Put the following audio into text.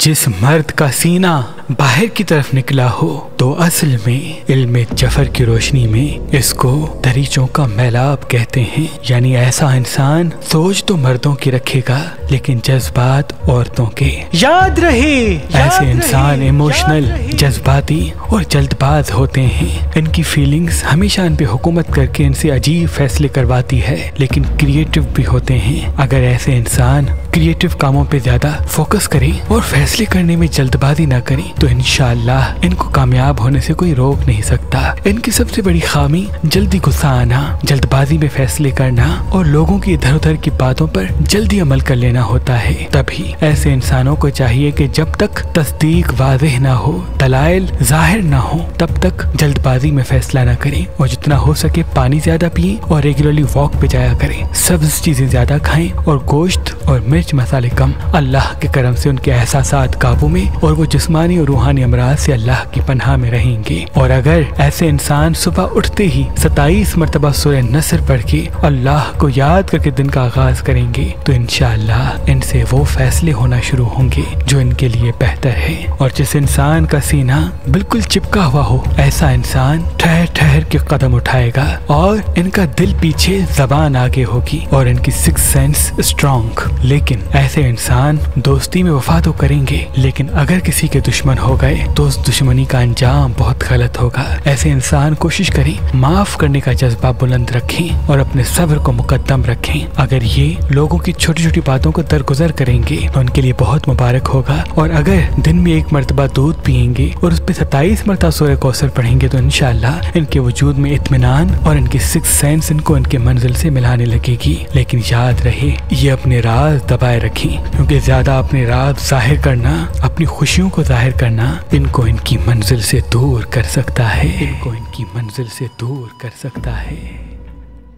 जिस मर्द का सीना बाहर की तरफ़ निकला हो तो असल में इल्म ज़फ़र की रोशनी में इसको दरीचों का मैलाब कहते हैं। यानी ऐसा इंसान सोच तो मर्दों की रखेगा लेकिन जज्बात औरतों के। याद रहे ऐसे इंसान इमोशनल जज्बाती और जल्दबाज होते हैं। इनकी फीलिंग्स हमेशा इन पे हुकूमत करके इनसे अजीब फैसले करवाती है लेकिन क्रिएटिव भी होते हैं। अगर ऐसे इंसान क्रिएटिव कामों पे ज़्यादा फोकस करें और फैसले करने में जल्दबाजी ना करें तो इनशाला इनको कामयाब होने से कोई रोक नहीं सकता। इनकी सबसे बड़ी खामी, जल्दी गुस्सा आना, जल्दबाजी में फैसले करना और लोगों की इधर उधर की बातों पर जल्दी अमल कर लेना होता है। तभी ऐसे इंसानों को चाहिए कि जब तक तस्दीक वाजह ना हो, दलाइल ज़ाहिर ना हो, तब तक जल्दबाजी में फैसला ना करें और जितना हो सके पानी ज़्यादा पिए और रेगुलरली वॉक पे जाया करें। सब्ज चीज़ें ज़्यादा खाएँ और गोश्त और मिर्च मसाले कम अल्लाह के करम से उनके एहसास काबू में और वो जिस्मानी और रूहानी अमराज से अल्लाह की पनाह में रहेंगे। और अगर ऐसे इंसान सुबह उठते ही सताईस मरतबा सूर्य नसर पढ़ के अल्लाह को याद करके दिन का आगाज़ करेंगे तो इनशाला इनसे वो फैसले होना शुरू होंगे जो इनके लिए बेहतर है। और जिस इंसान का सीना बिल्कुल चिपका हुआ हो, ऐसा इंसान ठहर ठहर के कदम उठाएगा और इनका दिल पीछे जबान आगे होगी और इनकी सिक्स सेंस स्ट्रॉन्ग लेकिन ऐसे इंसान दोस्ती में वफा तो करेंगे, लेकिन अगर किसी के दुश्मन हो गए तो उस दुश्मनी का अंजाम बहुत गलत होगा। ऐसे इंसान कोशिश करें, माफ़ करने का जज्बा बुलंद रखें और अपने सब्र को मुकदम रखें। अगर ये लोगों की छोटी छोटी बातों को दरगुजर करेंगे तो उनके लिए बहुत मुबारक होगा। और अगर दिन में एक मरतबा दूध पियेंगे और उस पर सत्ताईस मरतबा सूर्य कौसर पढ़ेंगे तो इनशाला इनके वजूद में इतमान और इनकी सिक्स सेंस इनको इनके मंजिल से मिलाने लगेगी। लेकिन याद रहे, ये अपने राज दबाए रखें। क्योंकि ज़्यादा अपने राज ज़ाहिर करना, अपनी खुशियों को ज़ाहिर करना, इनको इनकी मंजिल से दूर कर सकता है। इनको इनकी मंजिल से दूर कर सकता है।